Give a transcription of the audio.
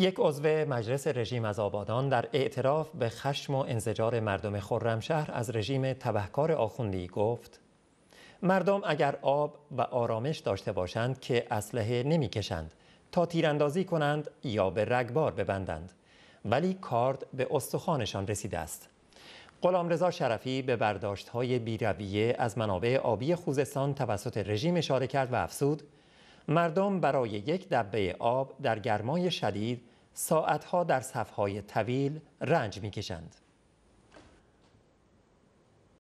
یک عضو مجلس رژیم از آبادان در اعتراف به خشم و انزجار مردم خرمشهر از رژیم تبهکار آخوندی گفت مردم اگر آب و آرامش داشته باشند که اسلحه نمی‌کشند تا تیراندازی کنند یا به رگبار ببندند ولی کارد به استخوانشان رسیده است. غلامرضا شرفی به برداشت های بیرویه از منابع آبی خوزستان توسط رژیم اشاره کرد و افسود مردم برای یک دبه آب در گرمای شدید ساعتها در صفهای طویل رنج می‌کشند.